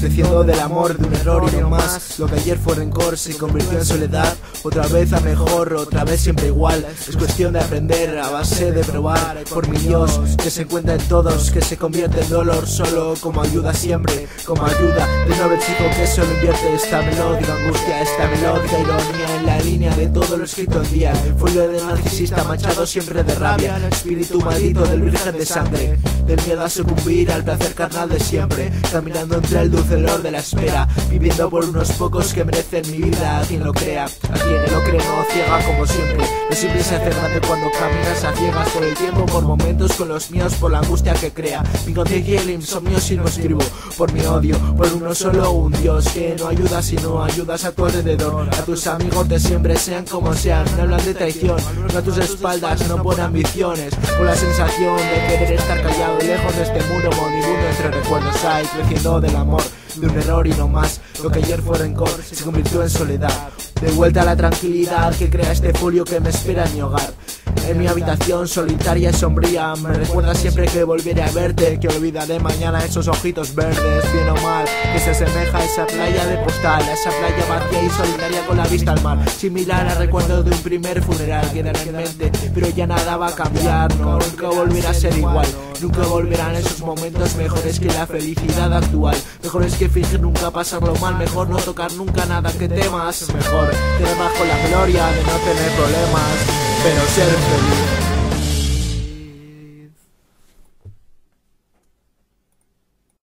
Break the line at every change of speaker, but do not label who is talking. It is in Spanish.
Creciendo del amor de un error y no más. Lo que ayer fue rencor se convirtió en soledad. Otra vez a mejor, otra vez siempre igual. Es cuestión de aprender a base de probar. Por mi Dios, que se encuentra en todos Que se convierte en dolor solo como ayuda siempre Como ayuda. De no chico que solo invierte Esta melódica angustia, esta melódica ironía En la línea de todo lo escrito en día. Folio de narcisista manchado siempre de rabia. Espíritu maldito del virgen de sangre. Del miedo a sucumbir al placer carnal de siempre. Caminando entre el dulce olor de la espera Viviendo por unos pocos que merecen mi vida. A quien lo crea, a quien lo cree no ciega como siempre. Lo simple se hace grande cuando caminas a ciegas Por el tiempo, por momentos con los míos Por la angustia que crea. Mi conciencia y el insomnio si no escribo Por mi odio, por uno solo un Dios Que no ayuda si no ayudas a tu alrededor. A tus amigos de siempre sean como sean No hablan de traición, no a tus espaldas No por ambiciones, con la sensación de querer estar callado Lejos de este muro moribundo entre recuerdos hay Creciendo del amor de un error y no más. Lo que ayer fue rencor se convirtió en soledad. De vuelta a la tranquilidad que crea este folio que me espera en mi hogar. En mi habitación solitaria y sombría Me recuerda siempre que volveré a verte Que olvidaré mañana esos ojitos verdes Bien o mal, que se asemeja a esa playa de postal A esa playa vacía y solitaria con la vista al mar. Similar a recuerdo de un primer funeral Quedan en mente, pero ya nada va a cambiar No, nunca volverá a ser igual Nunca volverán esos momentos mejores que la felicidad actual. Mejores que fingir nunca pasarlo mal Mejor no tocar nunca nada que temas Mejor quedar bajo la gloria de no tener problemas pero ser feliz.